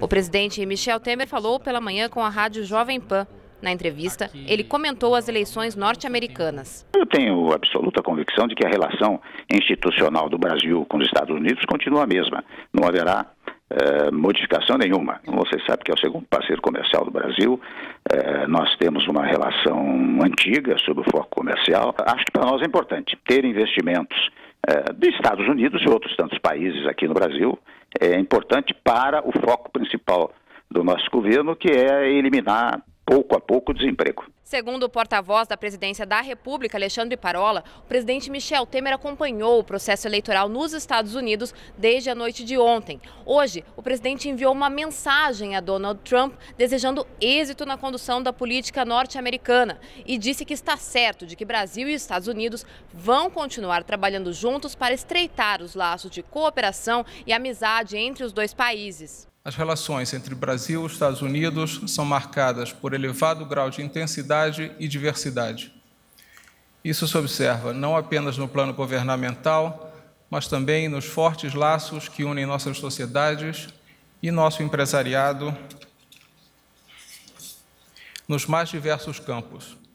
O presidente Michel Temer falou pela manhã com a rádio Jovem Pan. Na entrevista, ele comentou as eleições norte-americanas. Eu tenho absoluta convicção de que a relação institucional do Brasil com os Estados Unidos continua a mesma. Não haverá eh, modificação nenhuma. Você sabe que é o segundo parceiro comercial do Brasil. Eh, nós temos uma relação antiga sobre o foco comercial. Acho que para nós é importante ter investimentos eh, dos Estados Unidos e outros tantos países aqui no Brasil. É importante para o foco principal do nosso governo, que é eliminar pouco a pouco o desemprego. Segundo o porta-voz da presidência da República, Alexandre Parola, o presidente Michel Temer acompanhou o processo eleitoral nos Estados Unidos desde a noite de ontem. Hoje, o presidente enviou uma mensagem a Donald Trump desejando êxito na condução da política norte-americana e disse que está certo de que Brasil e Estados Unidos vão continuar trabalhando juntos para estreitar os laços de cooperação e amizade entre os dois países. As relações entre Brasil e Estados Unidos são marcadas por elevado grau de intensidade e diversidade. Isso se observa não apenas no plano governamental, mas também nos fortes laços que unem nossas sociedades e nosso empresariado nos mais diversos campos.